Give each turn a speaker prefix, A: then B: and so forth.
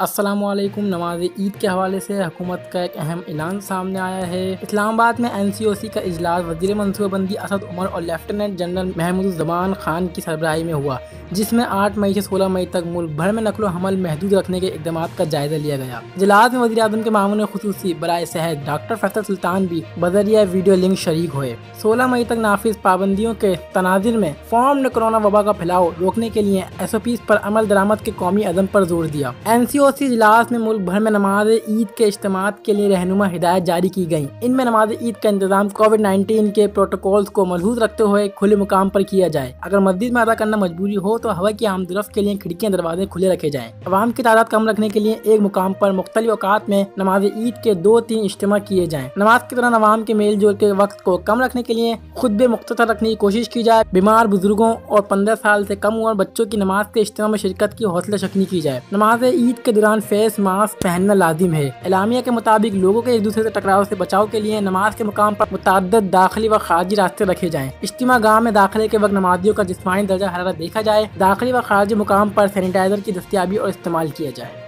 A: असलम नमाज़ ईद के हवाले से हुकूमत का एक अहम ऐलान सामने आया है। इस्लामाबाद में एन सी ओ सी का इजलास वज़ीर मनसूबाबंदी असद उमर और लेफ्टिनेंट जनरल महमूद जमान खान की सरबराही में हुआ, जिसमें 8 मई से 16 मई तक मुल्क भर में नकलो हमल महदूद रखने के इकदाम का जायजा लिया गया। इजलास में वजी अजम के मामून खसूसी, बरए सेहत डॉक्टर फैसल सुल्तान भी बदरिया वीडियो लिंक शरीक हुए। सोलह मई तक नाफिज पाबंदियों के तनाजिर में फॉर्म ने कोरोना वबा का फैलाव रोकने के लिए एस ओ पी पर अमल दरामद के कौमी अदम पर ज़ोर दिया। एन सी ओ सी इजलास में मुल्क भर में नमाज़ ईद के इज्तम के लिए रहनुमा हिदायत जारी की गई इनमें नमाज़ ईद का इंतज़ाम कोविड नाइन्टीन के प्रोटोकॉल को मज़बूत रखते हुए खुले मुकाम पर किया जाए। अगर मस्जिद में अदा करना मजबूरी हो तो हवा की आमदरफ के लिए खिड़कियाँ, दरवाजे खुले रखे जाए। अवाम की तादाद कम रखने के लिए एक मुकाम पर मुख्तलि अवकात में नमाज़ ईद के दो तीन इज्तम किए जाए। नमाज़ के दौरान अवाम के मेल जोल के वक्त को कम रखने के लिए खुद भी मुख्तर रखने की कोशिश की जाए। बीमार बुज़ुर्गों और पंद्रह साल ऐसी कम उम्र बच्चों की नमाज़ के इज्तम में शिरकत की हौसला शक्नी की जाए। नमाज़ ईद के दौरान फेस मास्क पहनना लाजिम है। इलामिया के मुताबिक लोगों के एक दूसरे से टकराव से बचाव के लिए नमाज़ के मुकाम पर मुतद दाखिली व खारजी रास्ते रखे जाएँ। इज्तिमा गाँव में दाखिले के वक्त नमाजियों का जिसमानी दर्जा हरारत देखा जाए। दाखिली व खारजी मुकाम पर सैनिटाइजर की दस्तियाबी और इस्तेमाल किया जाए।